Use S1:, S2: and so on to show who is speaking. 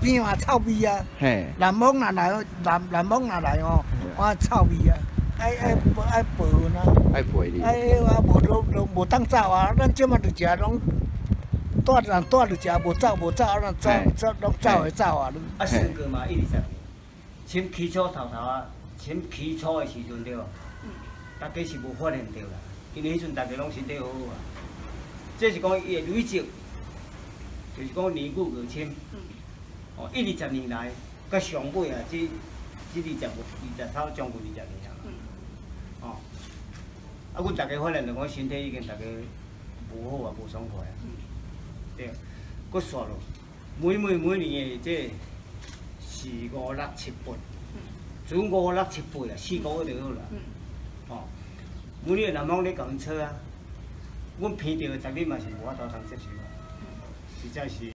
S1: 边嘛臭味啊，
S2: 嘿，
S1: 南风若来，南南风若来哦，我臭味啊，爱爱爱保温啊，
S2: 爱陪你。
S1: 爱我无都都无当走啊，咱即马就食拢。带人带着食，无走无走，啊，咱走
S2: 嘿
S1: 走拢走会走啊！
S3: 啊，身高嘛一二十年，签起初头头啊，签起初的时阵对，大家是无发现到啦，因为迄阵大家拢身体好好啊。这是讲伊的累积，就是讲年久月签。哦，一二十年来，甲上尾啊，即即二十五、二十头将近二十年啊。哦，啊，阮大家发现着我身体已经大家无好啊，无爽快啊。对，搁煞咯，每每每年的即四五六七八，只五六七八啦，四个月就好啦。哦，每年南方咧共阮测啊，阮闻到逐日嘛是无法度通接受啊，实在是。